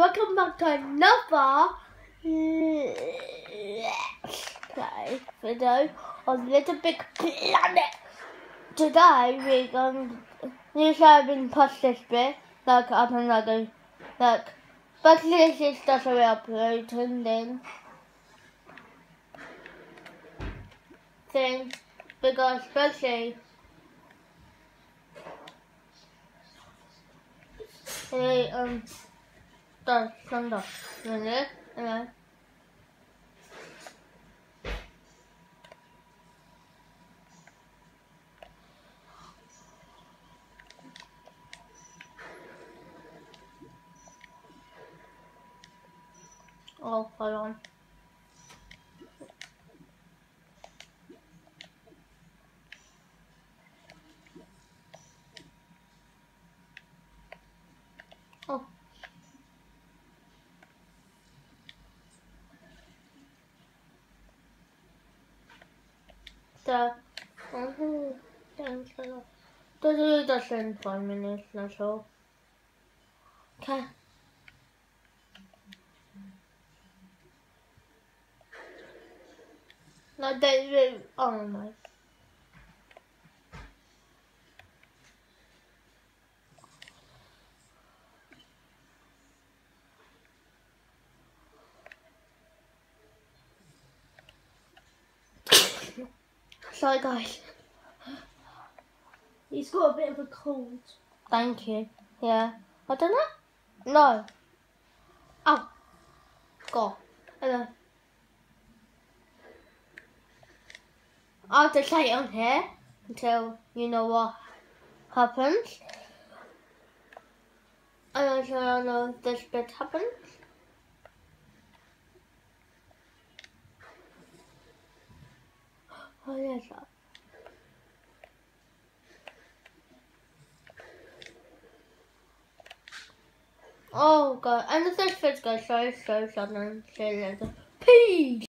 welcome back to another play video on Little Big Planet. Today we're going to been past this bit, like up another, like, but this is just a real uploading thing. Thing, because especially Hey, um, the thunder, really, and Oh, hold on. Oh. The oh, thanks a lot. This is just in five minutes, that's all. Okay. No, they, oh my. Sorry, guys. He's got a bit of a cold. Thank you. Yeah. I don't know. No. Oh. Go. Hello. I'll have to stay on here until you know what happens. I don't know if this bit happens. Oh. Oh god, and the third fifth guy, sorry, sorry, sorry, see later. Peace!